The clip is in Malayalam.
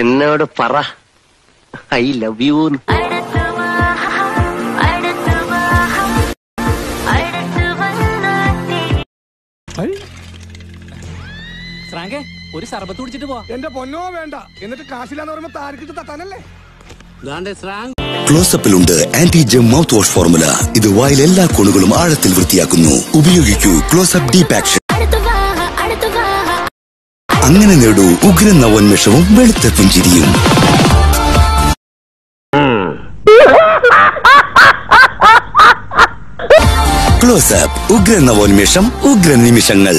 എന്നോട് പറ. I love you. ശ്രാങ്കേ ഒരു സർബത്ത് കുടിച്ചിട്ട് പോവാ. എന്റെ പൊന്നോ വേണ്ട. എന്നിട്ട് കാശില്ലാന്ന് പറയുമ്പോ താരക്കിട്ട് തട്ടാനല്ലേ? ക്ലോസപ്പിലുണ്ട് anti germ mouth wash formula ഇത് വായിൽ എല്ലാ കോണുകളും ആഴത്തിൽ വൃത്തിയാക്കുന്നു. ഉപയോഗിക്കൂ ക്ലോസപ്പ് ഡീപ് ആക്ഷൻ അങ്ങനെ നേടൂ ഉഗ്രൻ നവോന്മേഷവും വെളുത്ത പുഞ്ചിരിയും. ക്ലോസ് ആപ്പ് ഉഗ്രൻ നവോന്മേഷം ഉഗ്രൻ നിമിഷങ്ങൾ.